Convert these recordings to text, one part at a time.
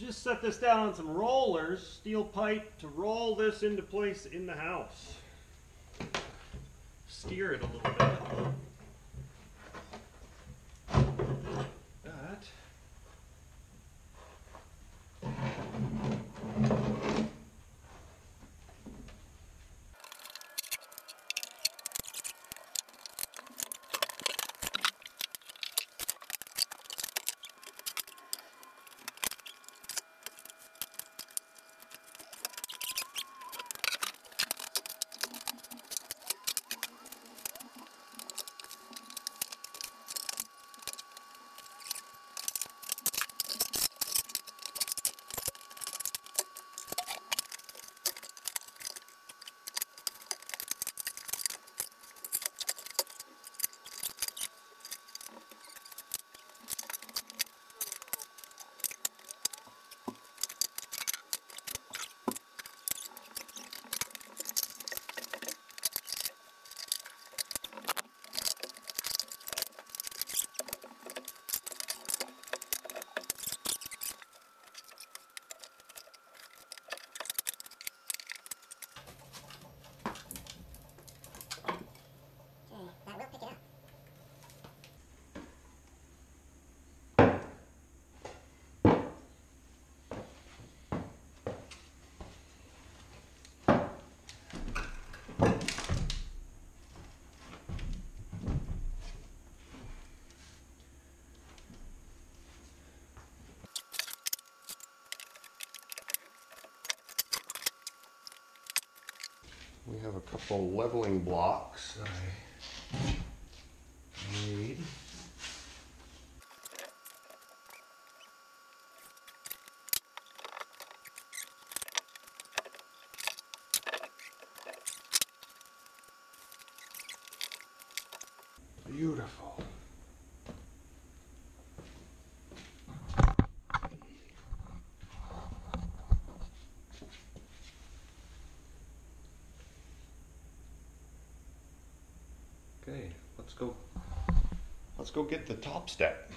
just set this down on some rollers, steel pipe, to roll this into place in the house. Steer it a little bit. We have a couple leveling blocks I made. Beautiful. Let's go. Let's go get the top step.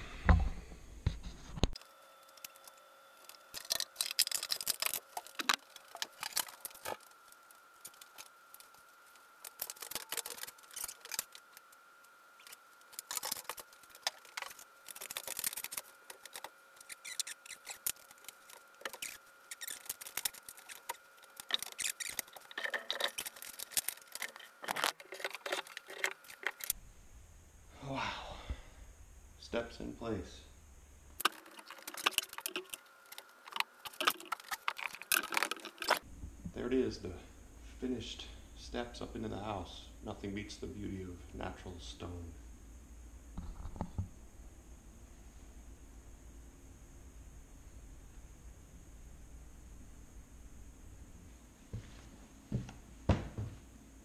Steps in place. There it is, the finished steps up into the house. Nothing beats the beauty of natural stone.